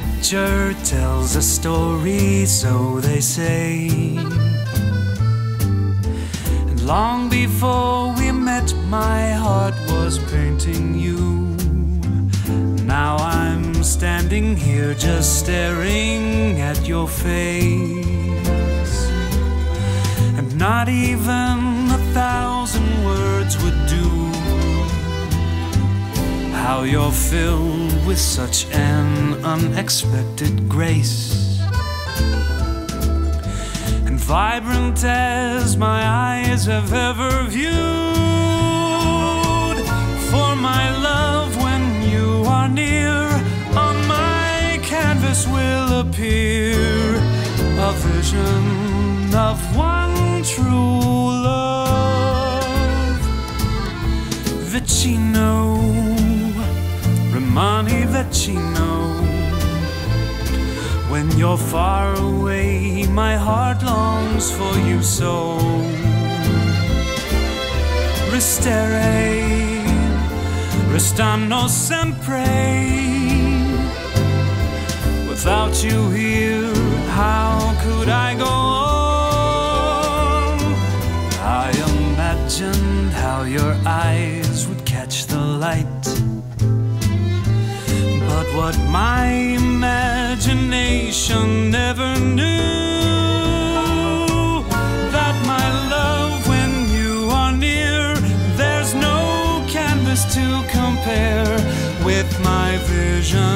picture tells a story, so they say. And long before we met, my heart was painting you. Now I'm standing here just staring at your face. And not even a How you're filled with such an unexpected grace. And vibrant as my eyes have ever viewed. For my love, when you are near, on my canvas will appear a vision of one true love. Vicino, Romani Vicino. When you're far away, my heart longs for you so. Restere, restano sempre. Without you here, how could I go on? I imagined how your eyes would catch the light. What my imagination never knew. That my love, when you are near, there's no canvas to compare with my vision